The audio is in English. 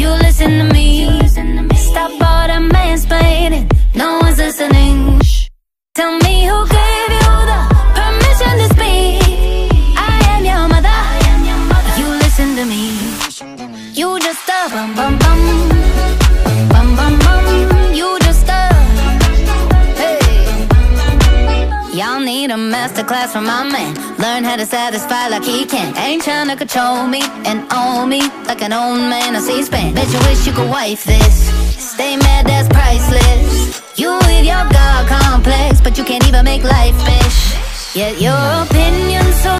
You listen to me. Stop all the mansplaining. No one's listening. Tell me who gave you the permission to speak. I am your mother. You listen to me. You just a bum bum bum. Bum bum bum. You just a. Hey. Y'all need a masterclass from my man. Learn how to satisfy like he can. Ain't trying to control me and own me like an old man on C-SPAN. Bet you wish you could wife this. Stay mad, that's priceless. You with your God complex, but you can't even make life, bitch. Yet your opinion's so